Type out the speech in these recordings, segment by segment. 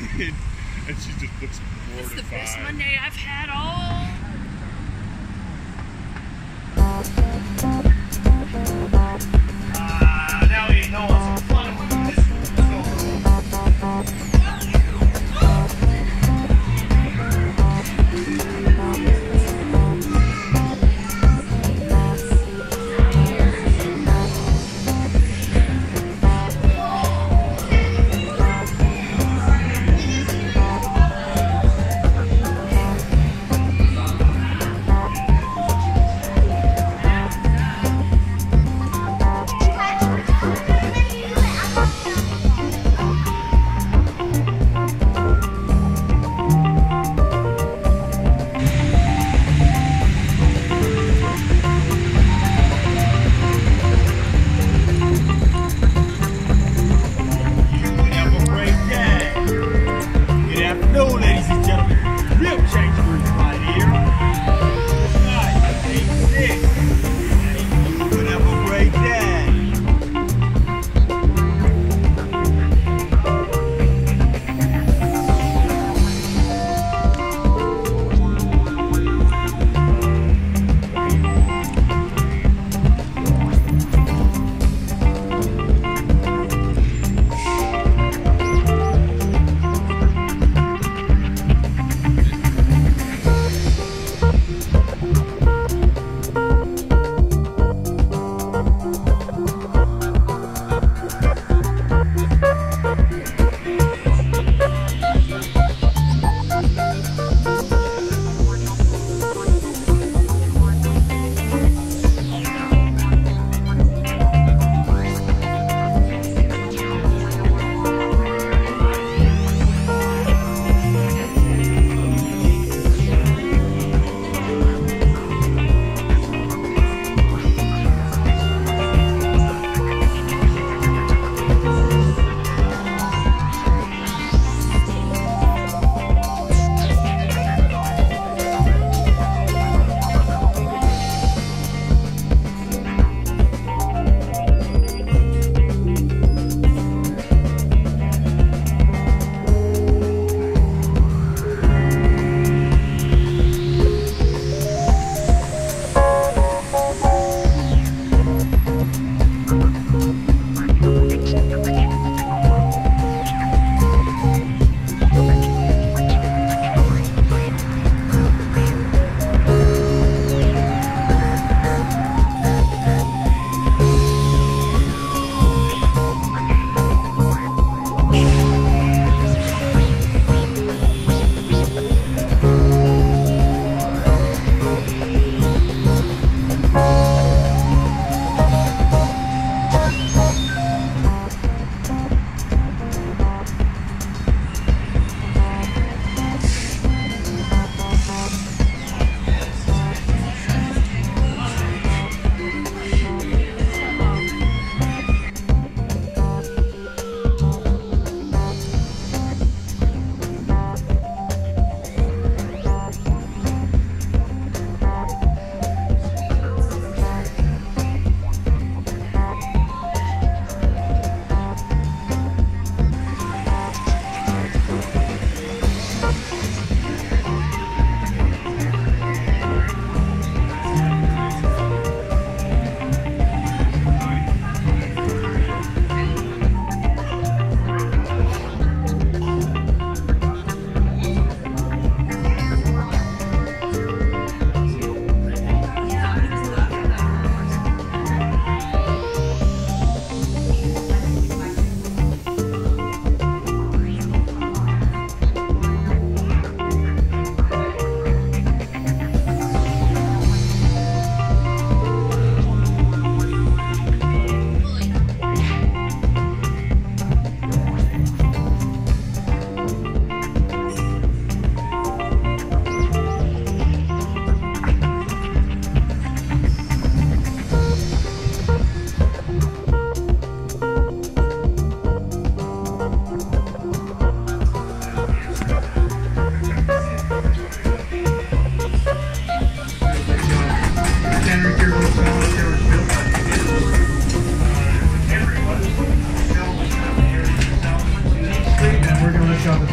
and she just looks It's mortified. the best Monday I've had all. Ah,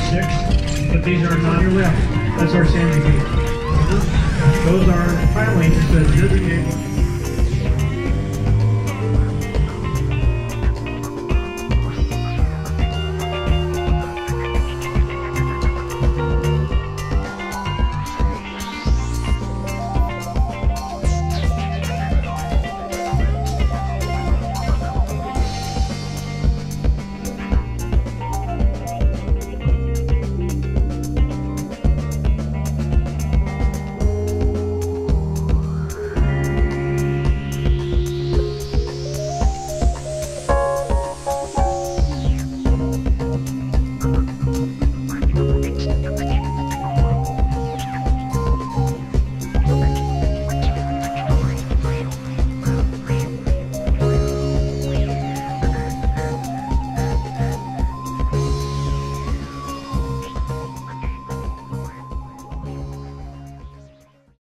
six, but these are on your left. That's our Sandy gate. Those are lanes that designate